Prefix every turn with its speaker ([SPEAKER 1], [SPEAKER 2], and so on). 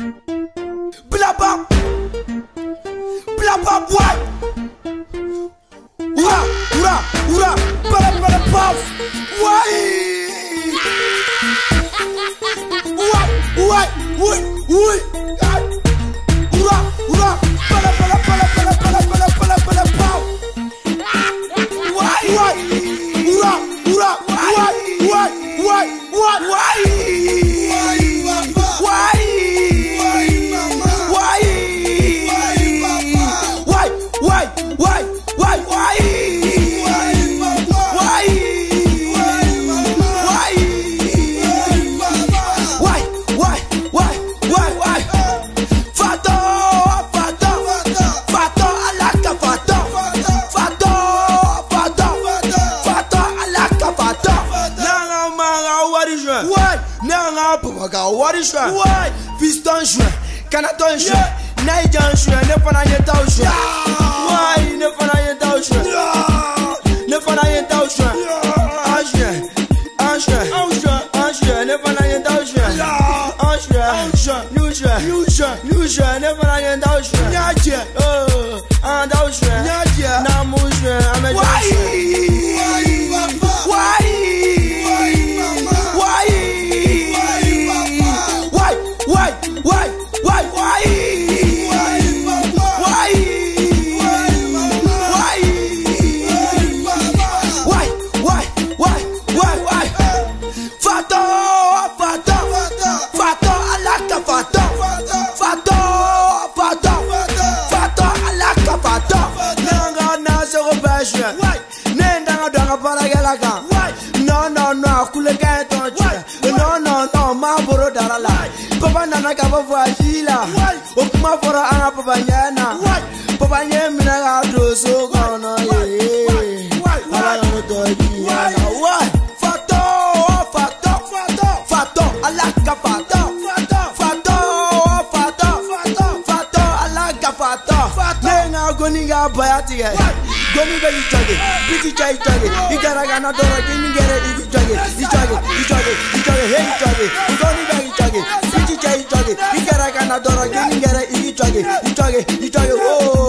[SPEAKER 1] Blabba. Blabba, boy. Ura, ura, ura. Para, para, paf. Why? Why? Why? Why? Why? Apple waga wari shwe Why? Fiston shwe Kanaton shwe yeah. Niger shwe Nefana yeta shwe yeah. Why? Nefana yeta shwe
[SPEAKER 2] yeah.
[SPEAKER 1] Nefana yeta shwe yeah. Ashwe Ashwe Ashwe Ashwe Nefana yeta shwe yeah. Ashwe Ashwe New shwe New shwe New shwe Nefana yeta shwe Nyache Oh Anda shwe Nyache Namu shwe Ame shwe why, why, why, why? Why? Why? Why? Why? Why? Why? Fato, fato, fato, alaka Why? fato, fato, fato, alaka fato. Nanga na soro passion. Nenda na danga para galaka. No no no, kulenga etonchi. mina ka bɔ fɔ a si la o kuma fɔra an ka papa ɲɛ na papa ɲɛ mina ka don so kɔnɔ ye ala ka ne tɔji ya la wa fatɔ fatɔ fatɔ fatɔ ala ka fatɔ fatɔ fatɔ fatɔ fatɔ ala ka fatɔ ne ye n ka goni ka baya tigɛ goni bɛ k'i jɔge bi ti jɔ i jɔge i gɛrɛ ka na dɔrɔn k'i ni gɛrɛ i k'i jɔge i jɔge i jɔge i jɔge he i jɔge goni na dɔrɔ joli yɛrɛ i y'i tɔge i tɔge i tɔge ooo.